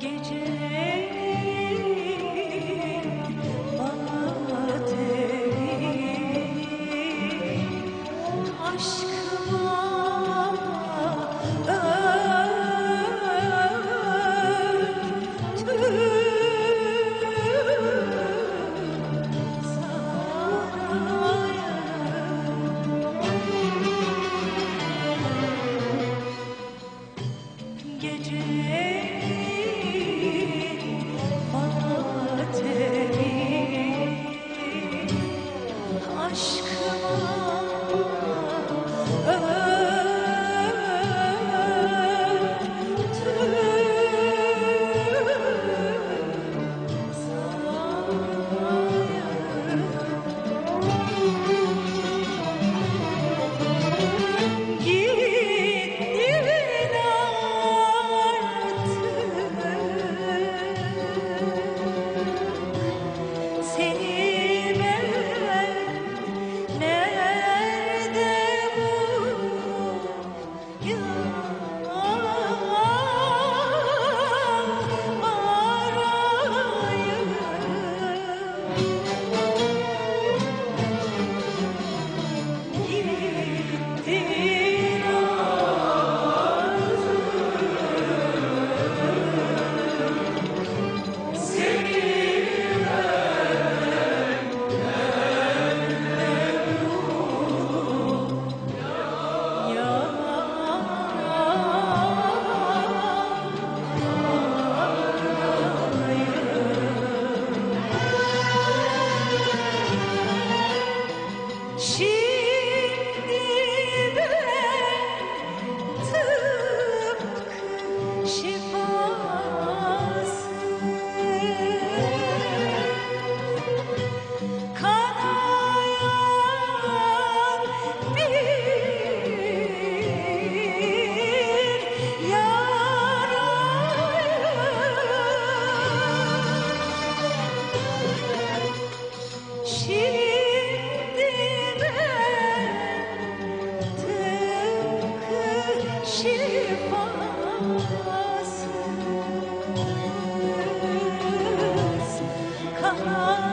Gece Oh.